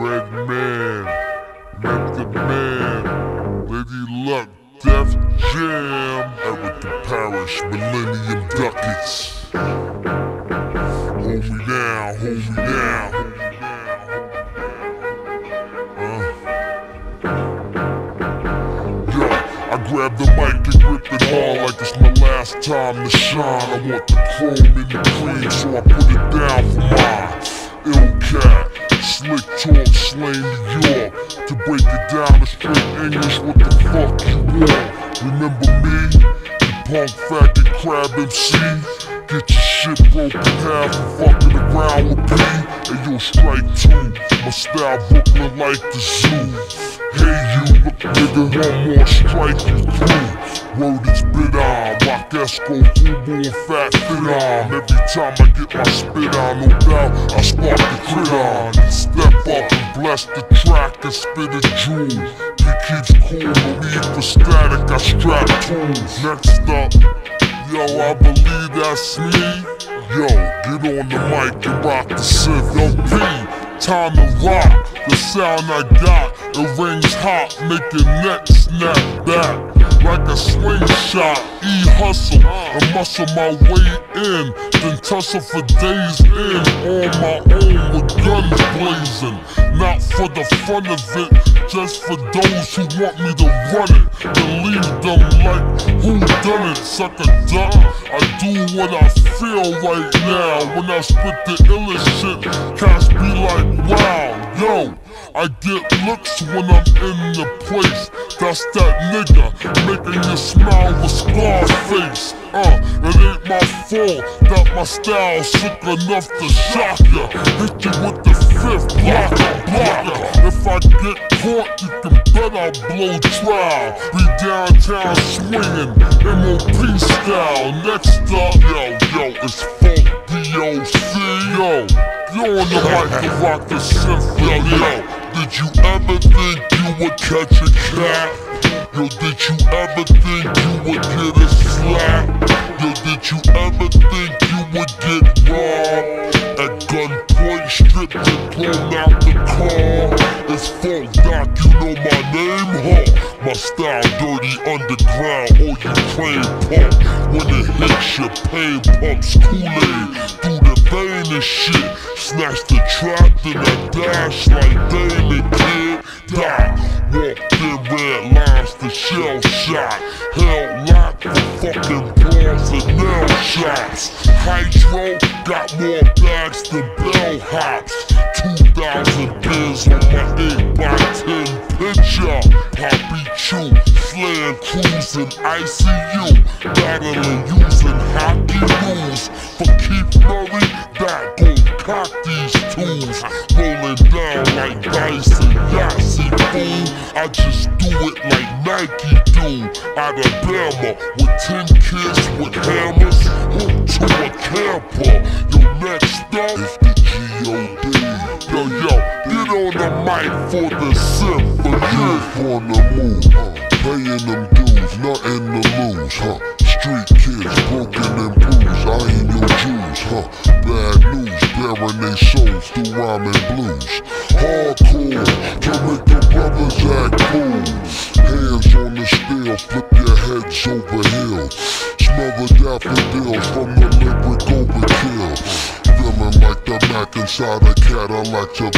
man, Method Man, Lady Luck, Def Jam, Erica Parrish, Millennium Ducats. Hold me down, hold me down. Grab the mic and grip it hard like it's my last time to shine. I want the chrome in the cream, so I put it down for my ill cat. Slick talk, slang New York. To break it down in straight English, what the fuck you want? Remember me? The punk faggot crab MC? Get your shit broken half for fucking around with P. And you'll strike two. My style Brooklyn like the zoo. Hey you, look nigga, one more strike you through. Word is bit on, rock Esco, Fubu and Fat Fit on. Every time I get my spit on, no doubt I spark up the track and spit a jewel. He keeps cool, need for static, I strap tools. Next up, yo, I believe that's me. Yo, get on the mic and rock the synth. Yo, P, time to rock. The sound I got, it rings hot, make your neck snap back like a swing shot. E hustle and muscle my way in, then tussle for days in on my own with guns blazing. Not for the fun of it, just for those who want me to run it. Leave them like who done it, suck a duck. I do what I feel right now. When I spit the illest shit, cats be like, wow. I get looks when I'm in the place. That's that nigga making you smile with Scarface. Uh, it ain't my fault that my style sick enough to shock ya. Hit you with the fifth blocker, blocker. If I get caught, you can bet I'll blow trial. We downtown swinging, MOP style. Next up, yo, yo, it's Funk DOC, yo. You on the mic to rock the symphony, yo. Did you ever think you would catch a cat? Yo, did you ever think you would get a slap? Yo, did you ever think you would get robbed? At gunpoint, stripped and thrown out the car. It's Funk Doc, you know my name, huh? My style dirty underground, or you claim pump. When it hits your pain pumps Kool-Aid through the vein and shit. Snatch the trap, then I dash like Damon kid. Die, walked in red lines for shell shot. Hell locked for fucking bras and nail shots. Hydro got more bags than bellhops. 2,000 beers on my 8x10 picture. Poppy Chew, slaying cruising ICU. Battling using hockey rules. For Keith Murray, that gon' cock these tools. Rolling down like dice and Yahtzee fool. I just do it like Nike do. Alabama with 10 kids with hammers. Hooked to a camper. Yo, next up is the G.O.D. Yo, yo, get on the mic for the symphony. on the move, huh? Paying them dues, nothing to lose, huh? Street kids, broken and bruised, I ain't your Jews, huh? Bad news, bearing their souls through rhyming blues. Hardcore, to make the brothers act cool. Hands on the steel, flip your heads over heels. Smother daffodils from the lyric overkill. Feeling like the Mac inside a Cadillac. Too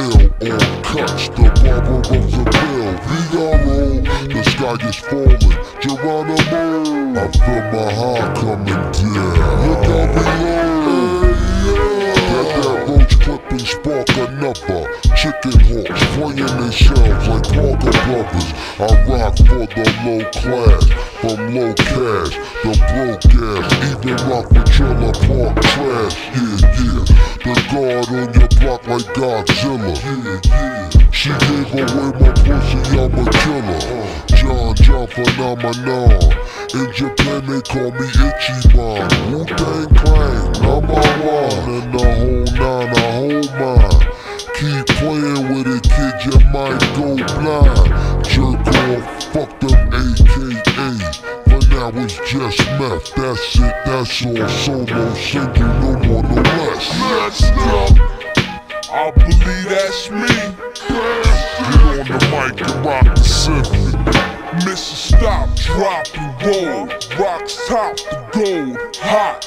ill on cuts, the barber of the bill. VRO, the sky is falling. Geronimo, I feel my heart coming down. Look how we low. That roach clipping spark another. Chicken hawks playing themselves like Parker Brothers. I rock for the low class, from low cash, the broke ass. Even rock for trailer park trash. Yeah, yeah. The guard on your block like Godzilla. Yeah, yeah. She gave away my pussy, I'm a killer. John John phenomenon. In Japan they call me Ichiban. Wu Tang Clan, number one. And the whole nine, the whole mine. Keep playing with it, kid, you might go blind. Jerk off, fuck them AKA. But now it's just meth, that's it, that's all. Solo, single, no more, no less. Up, I believe that's me. Get on the mic and rock the symphony. Mission stop, drop and roll. Rocks top the gold, hot.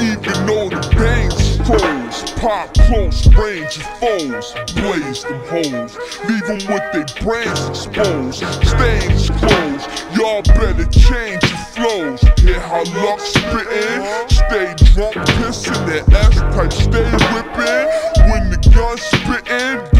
Even though the bangs froze, pop close range of foes, blaze them hoes, leave them with their brains exposed, stains closed. Y'all better change your flows. Hear how luck spittin'? Stay drunk, pissin' that S type, stay whippin'. When the gun spittin',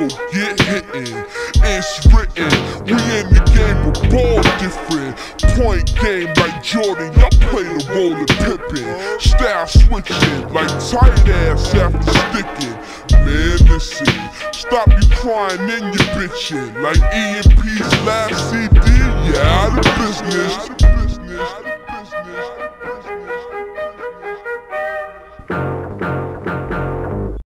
go get hittin'. It's written, we in the game, but ball different. Point game like Jordan, y'all play the Rollin' Pippen. Style switching like tight ass after sticking. Man, listen, stop you crying and you bitchin'. Like E and P's last CD, yeah, out of business.